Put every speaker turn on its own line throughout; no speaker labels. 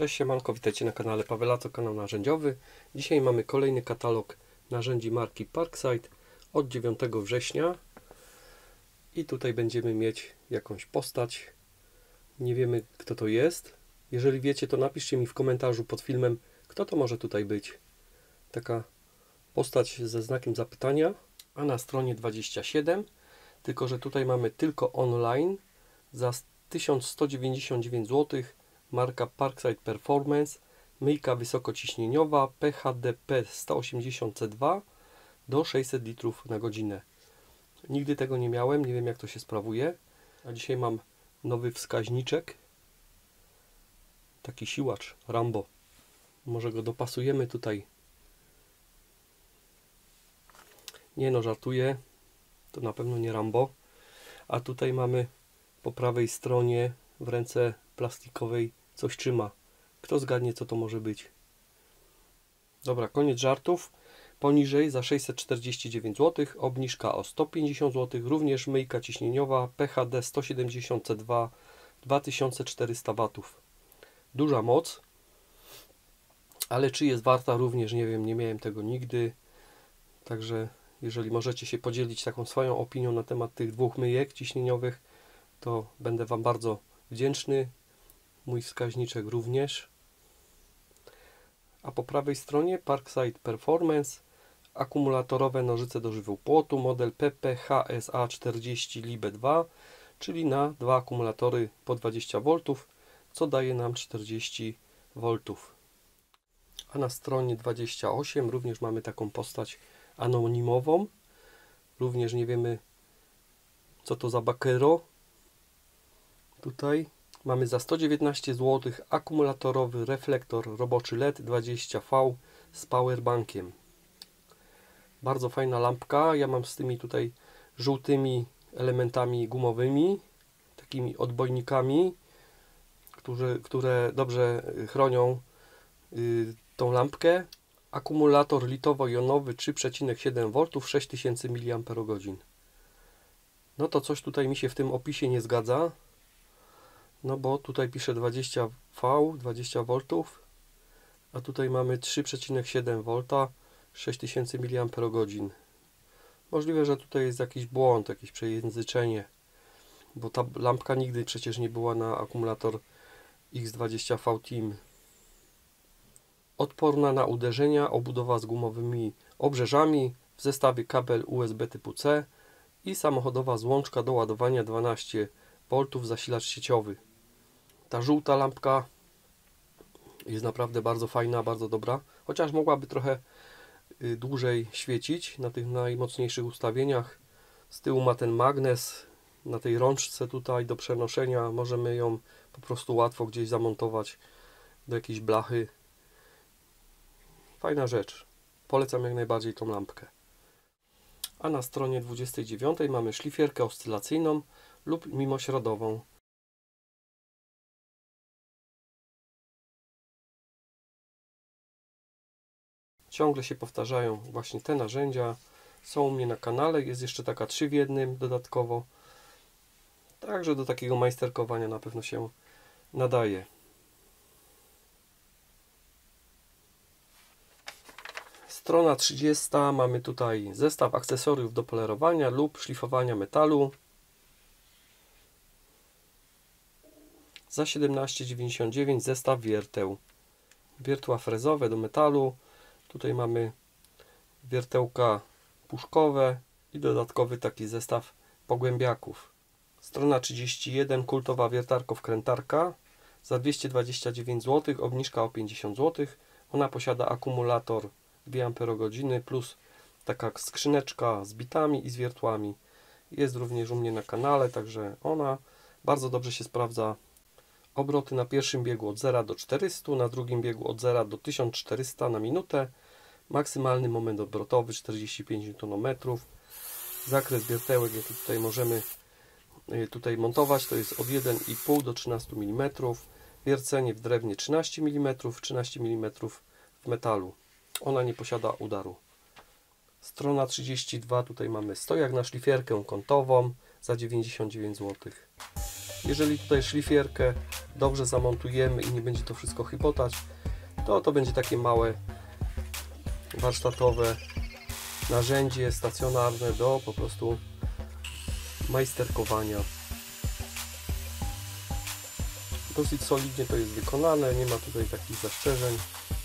Cześć siemanko, witajcie na kanale Pawelaco, kanał narzędziowy. Dzisiaj mamy kolejny katalog narzędzi marki Parkside od 9 września. I tutaj będziemy mieć jakąś postać. Nie wiemy kto to jest. Jeżeli wiecie to napiszcie mi w komentarzu pod filmem kto to może tutaj być. Taka postać ze znakiem zapytania. A na stronie 27 tylko, że tutaj mamy tylko online za 1199 zł marka Parkside Performance, myjka wysokociśnieniowa PHDP 180C2 do 600 litrów na godzinę. Nigdy tego nie miałem, nie wiem jak to się sprawuje. A dzisiaj mam nowy wskaźniczek. Taki siłacz, Rambo. Może go dopasujemy tutaj. Nie no, żartuję. To na pewno nie Rambo. A tutaj mamy po prawej stronie w ręce plastikowej coś trzyma. Kto zgadnie, co to może być? Dobra, koniec żartów. Poniżej za 649 zł, obniżka o 150 zł, również myjka ciśnieniowa PHD 170C2 2400 W. Duża moc, ale czy jest warta również nie wiem, nie miałem tego nigdy. Także jeżeli możecie się podzielić taką swoją opinią na temat tych dwóch myjek ciśnieniowych, to będę Wam bardzo wdzięczny mój wskaźniczek również. A po prawej stronie Parkside Performance akumulatorowe nożyce do żywiu płotu model PPHSA 40 Libe 2 czyli na dwa akumulatory po 20 V co daje nam 40 V a na stronie 28 również mamy taką postać anonimową. Również nie wiemy co to za bakero tutaj Mamy za 119 zł akumulatorowy reflektor roboczy LED 20V z powerbankiem. Bardzo fajna lampka. Ja mam z tymi tutaj żółtymi elementami gumowymi, takimi odbojnikami, które, które dobrze chronią y, tą lampkę. Akumulator litowo-jonowy 3,7V 6000 mAh. No to coś tutaj mi się w tym opisie nie zgadza. No bo tutaj pisze 20V, 20V, a tutaj mamy 3,7V, 6000 mAh. Możliwe, że tutaj jest jakiś błąd, jakieś przejęzyczenie, bo ta lampka nigdy przecież nie była na akumulator X20V Team. Odporna na uderzenia, obudowa z gumowymi obrzeżami, w zestawie kabel USB typu C i samochodowa złączka do ładowania 12V zasilacz sieciowy. Ta żółta lampka jest naprawdę bardzo fajna, bardzo dobra, chociaż mogłaby trochę y, dłużej świecić na tych najmocniejszych ustawieniach. Z tyłu ma ten magnes na tej rączce tutaj do przenoszenia. Możemy ją po prostu łatwo gdzieś zamontować do jakiejś blachy. Fajna rzecz. Polecam jak najbardziej tą lampkę. A na stronie 29 mamy szlifierkę oscylacyjną lub mimośrodową. Ciągle się powtarzają właśnie te narzędzia. Są u mnie na kanale, jest jeszcze taka 3 w jednym dodatkowo. Także do takiego majsterkowania na pewno się nadaje. Strona 30. Mamy tutaj zestaw akcesoriów do polerowania lub szlifowania metalu. Za 17,99 zestaw wierteł. Wiertła frezowe do metalu Tutaj mamy wiertełka puszkowe i dodatkowy taki zestaw pogłębiaków. Strona 31, kultowa wiertarko-wkrętarka za 229 zł, obniżka o 50 zł. Ona posiada akumulator 2 Ah plus taka skrzyneczka z bitami i z wiertłami. Jest również u mnie na kanale, także ona bardzo dobrze się sprawdza. Obroty na pierwszym biegu od 0 do 400, na drugim biegu od 0 do 1400 na minutę. Maksymalny moment obrotowy 45 Nm. Zakres wiertełek, jaki tutaj możemy y, tutaj montować, to jest od 1,5 do 13 mm. Wiercenie w drewnie 13 mm, 13 mm w metalu. Ona nie posiada udaru. Strona 32, tutaj mamy stojak na szlifierkę kątową za 99 zł. Jeżeli tutaj szlifierkę dobrze zamontujemy i nie będzie to wszystko chypotać, to to będzie takie małe warsztatowe narzędzie stacjonarne do po prostu majsterkowania. Dosyć solidnie to jest wykonane, nie ma tutaj takich zastrzeżeń.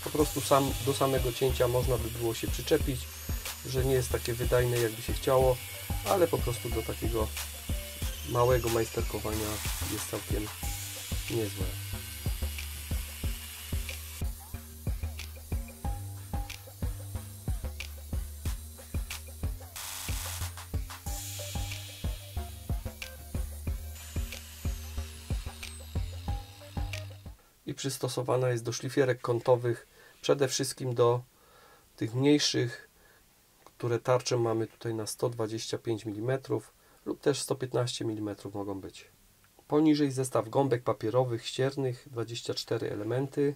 Po prostu sam, do samego cięcia można by było się przyczepić, że nie jest takie wydajne jakby się chciało, ale po prostu do takiego małego majsterkowania jest całkiem niezłe. I przystosowana jest do szlifierek kątowych, przede wszystkim do tych mniejszych, które tarcze mamy tutaj na 125 mm lub też 115 mm mogą być. Poniżej zestaw gąbek papierowych ściernych, 24 elementy.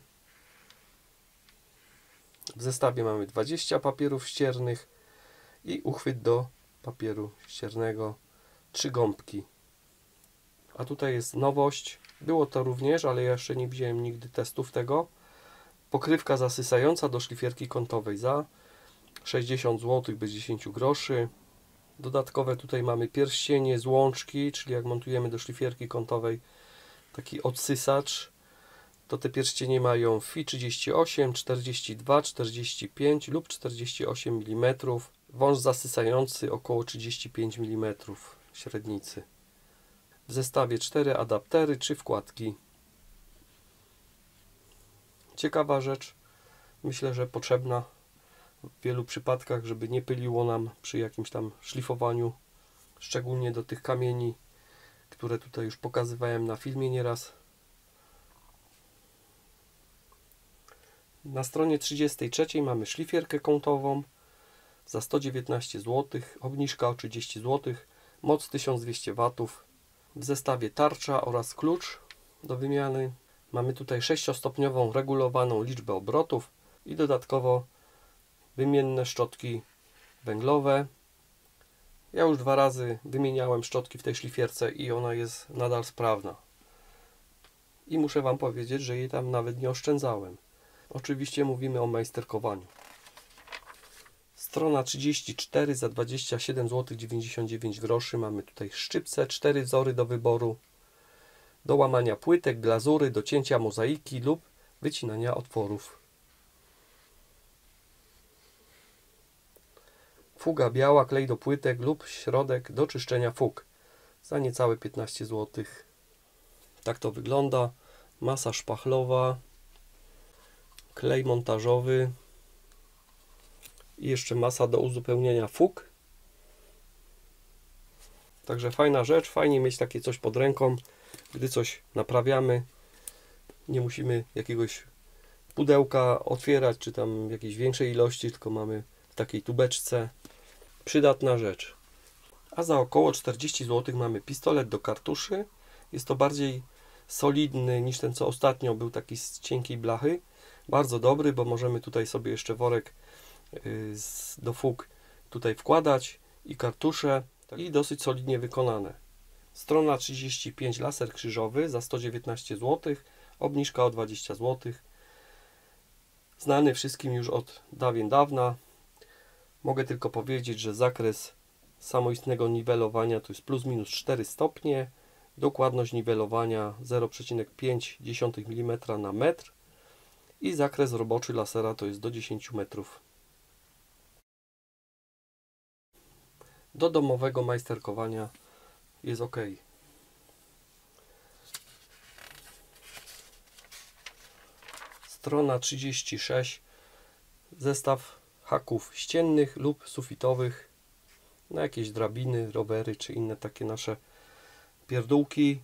W zestawie mamy 20 papierów ściernych i uchwyt do papieru ściernego, 3 gąbki. A tutaj jest nowość, było to również, ale jeszcze nie widziałem nigdy testów tego. Pokrywka zasysająca do szlifierki kątowej za 60 zł bez 10 groszy. Dodatkowe tutaj mamy pierścienie z łączki, czyli jak montujemy do szlifierki kątowej taki odsysacz, to te pierścienie mają FI 38, 42, 45 lub 48 mm. Wąż zasysający około 35 mm średnicy. W zestawie 4 adaptery, 3 wkładki. Ciekawa rzecz, myślę, że potrzebna w wielu przypadkach, żeby nie pyliło nam przy jakimś tam szlifowaniu, szczególnie do tych kamieni, które tutaj już pokazywałem na filmie nieraz. Na stronie 33 mamy szlifierkę kątową za 119 zł, obniżka o 30 zł, moc 1200 W, w zestawie tarcza oraz klucz do wymiany. Mamy tutaj 6-stopniową regulowaną liczbę obrotów i dodatkowo wymienne szczotki węglowe. Ja już dwa razy wymieniałem szczotki w tej szlifierce i ona jest nadal sprawna. I muszę Wam powiedzieć, że jej tam nawet nie oszczędzałem. Oczywiście mówimy o majsterkowaniu. Strona 34 za 27 zł 99 groszy. Mamy tutaj szczypce, 4 wzory do wyboru. Do łamania płytek, glazury, do cięcia mozaiki lub wycinania otworów. Fuga biała, klej do płytek lub środek do czyszczenia fug. Za niecałe 15 zł. Tak to wygląda. Masa szpachlowa. Klej montażowy i jeszcze masa do uzupełnienia fug. Także fajna rzecz, fajnie mieć takie coś pod ręką, gdy coś naprawiamy. Nie musimy jakiegoś pudełka otwierać, czy tam jakiejś większej ilości, tylko mamy w takiej tubeczce. Przydatna rzecz. A za około 40 zł mamy pistolet do kartuszy. Jest to bardziej solidny niż ten, co ostatnio był taki z cienkiej blachy. Bardzo dobry, bo możemy tutaj sobie jeszcze worek Y, do fug tutaj wkładać i kartusze i dosyć solidnie wykonane. Strona 35 laser krzyżowy za 119 zł, obniżka o 20 zł. Znany wszystkim już od dawien dawna. Mogę tylko powiedzieć, że zakres samoistnego niwelowania to jest plus minus 4 stopnie. Dokładność niwelowania 0,5 mm na metr i zakres roboczy lasera to jest do 10 metrów do domowego majsterkowania jest ok. Strona 36 zestaw haków ściennych lub sufitowych na jakieś drabiny, rowery czy inne takie nasze pierdółki.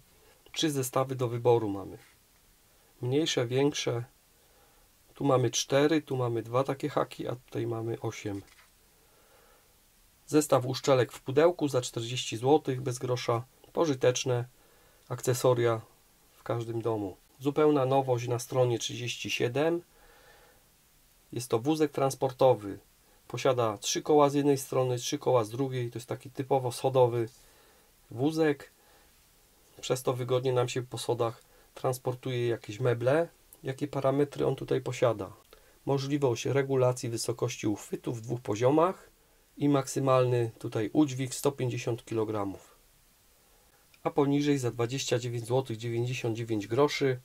Trzy zestawy do wyboru mamy. Mniejsze, większe. Tu mamy cztery, tu mamy dwa takie haki, a tutaj mamy osiem. Zestaw uszczelek w pudełku za 40 zł, bez grosza. Pożyteczne akcesoria w każdym domu. Zupełna nowość na stronie 37. Jest to wózek transportowy. Posiada trzy koła z jednej strony, trzy koła z drugiej. To jest taki typowo schodowy wózek. Przez to wygodnie nam się po schodach transportuje jakieś meble. Jakie parametry on tutaj posiada? Możliwość regulacji wysokości uchwytu w dwóch poziomach i maksymalny tutaj udźwig 150 kg. A poniżej za 29 zł 99 groszy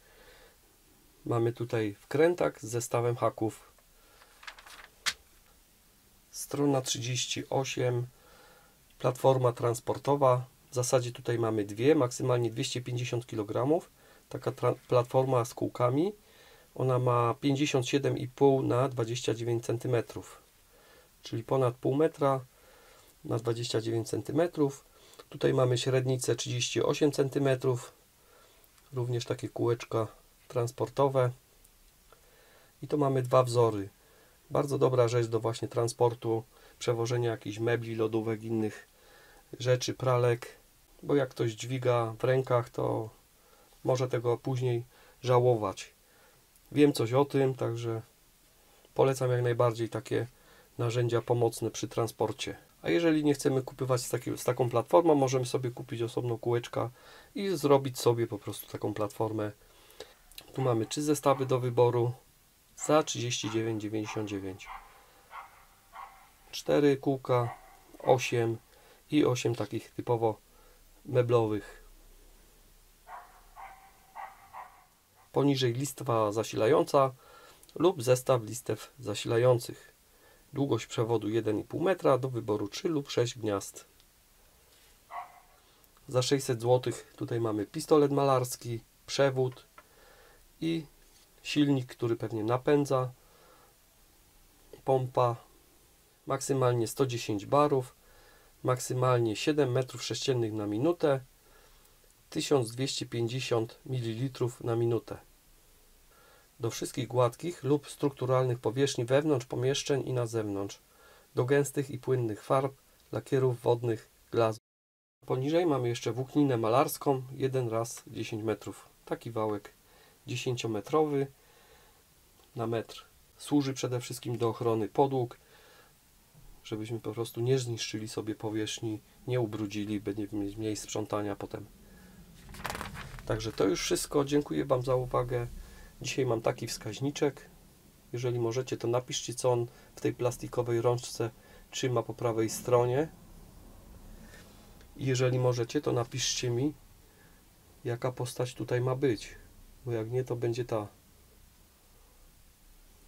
mamy tutaj wkrętak z zestawem haków. Strona 38 platforma transportowa. W zasadzie tutaj mamy dwie, maksymalnie 250 kg. Taka platforma z kółkami. Ona ma 57,5 na 29 cm, czyli ponad pół metra na 29 cm. Tutaj mamy średnicę 38 cm, również takie kółeczka transportowe. I to mamy dwa wzory. Bardzo dobra rzecz do właśnie transportu, przewożenia jakichś mebli, lodówek, innych rzeczy, pralek, bo jak ktoś dźwiga w rękach, to może tego później żałować. Wiem coś o tym, także polecam jak najbardziej takie narzędzia pomocne przy transporcie. A jeżeli nie chcemy kupywać z, taki, z taką platformą, możemy sobie kupić osobną kółeczka i zrobić sobie po prostu taką platformę. Tu mamy trzy zestawy do wyboru za 39,99 4 kółka, 8 i 8 takich typowo meblowych. Poniżej listwa zasilająca lub zestaw listew zasilających. Długość przewodu 1,5 metra, do wyboru 3 lub 6 gniazd. Za 600 zł tutaj mamy pistolet malarski, przewód i silnik, który pewnie napędza, pompa, maksymalnie 110 barów, maksymalnie 7 m3 na minutę, 1250 ml na minutę. Do wszystkich gładkich lub strukturalnych powierzchni wewnątrz pomieszczeń i na zewnątrz, do gęstych i płynnych farb, lakierów wodnych, glazu. Poniżej mamy jeszcze włókninę malarską 1 raz 10 metrów. Taki wałek 10-metrowy na metr. Służy przede wszystkim do ochrony podłóg, żebyśmy po prostu nie zniszczyli sobie powierzchni, nie ubrudzili, będzie mieć mniej sprzątania potem. Także to już wszystko. Dziękuję Wam za uwagę. Dzisiaj mam taki wskaźniczek. Jeżeli możecie, to napiszcie, co on w tej plastikowej rączce trzyma po prawej stronie. Jeżeli możecie, to napiszcie mi, jaka postać tutaj ma być. Bo jak nie, to będzie ta.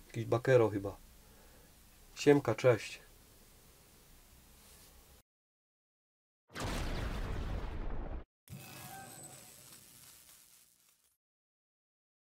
Jakiś bakero chyba. Siemka, cześć.